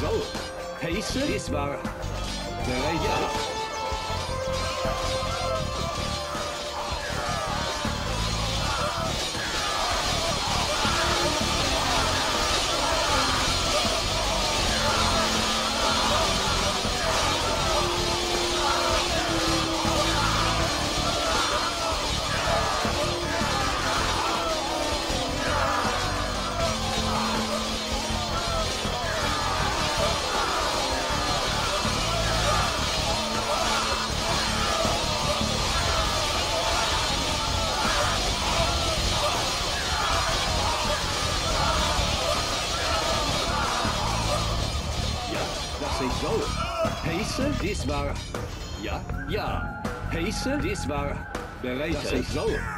zo. Heesen? Is war. De. Pace is waar. Ja, ja. Pace is waar. Bereid dat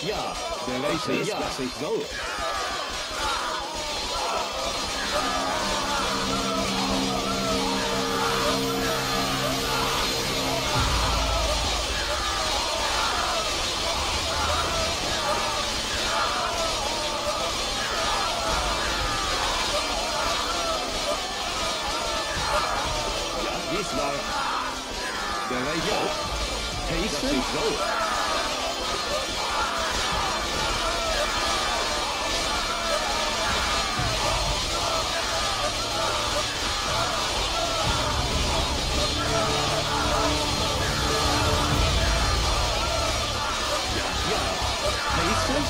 Ja, ja. Bereid is ja. dat is zo. Ja, dit is waar. Bereid ja.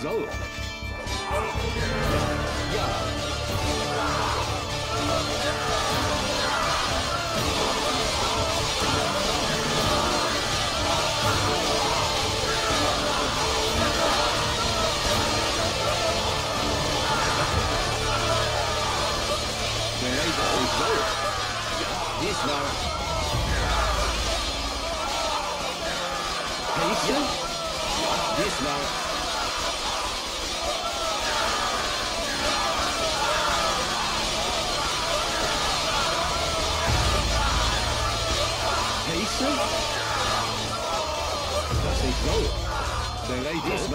Zolo.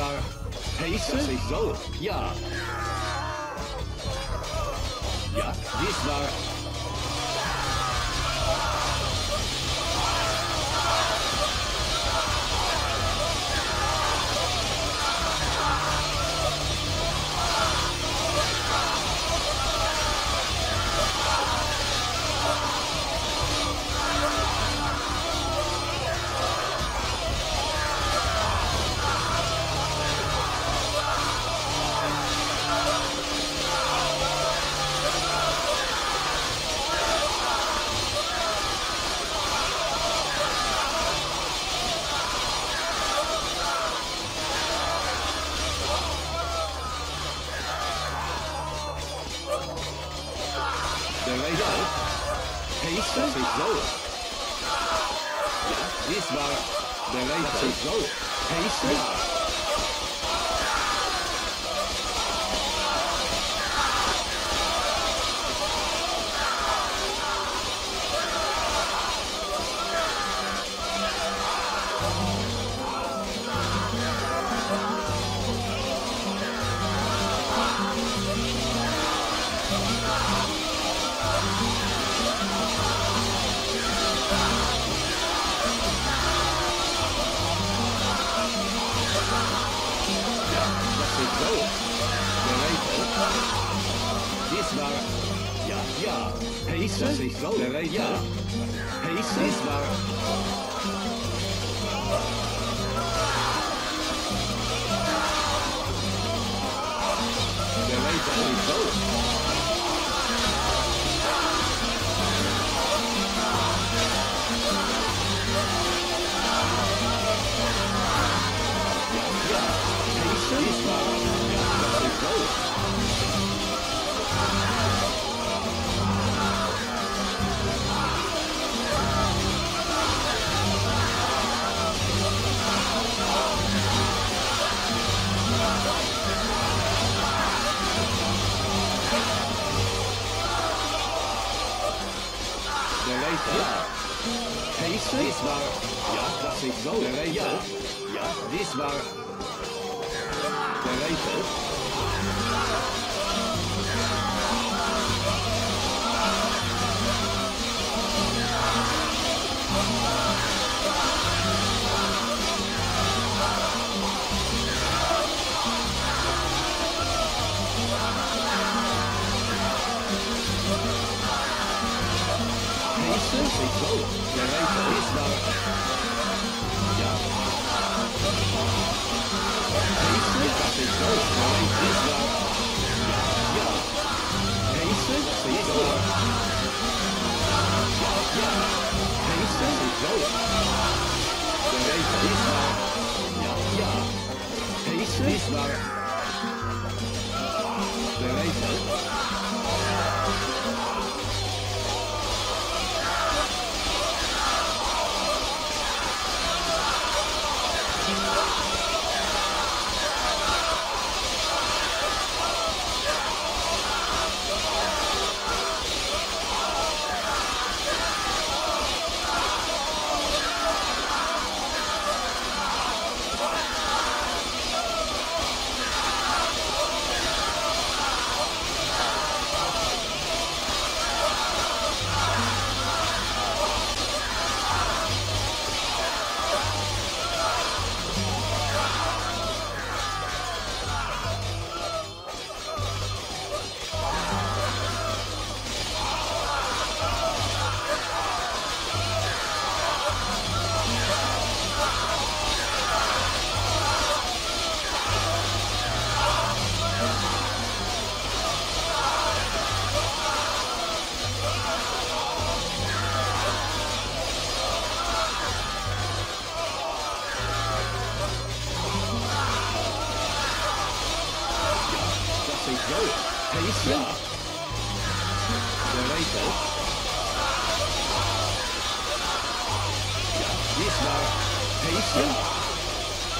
Fahrer. Pace? Yeah. Yeah, this is war 丈夫ペイスタセイゾウ This was the latest zone, taste. Solere, ja. Paces war... Solere, ja. Slara donated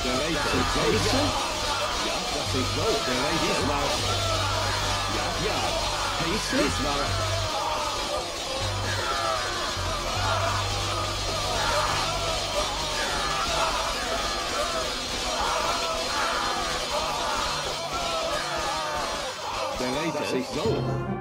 De Reto. Pace. Ja, dat is zo. De Reto. Is waar. Ja, ja. Pace. Is waar. De Reto. Dat is zo.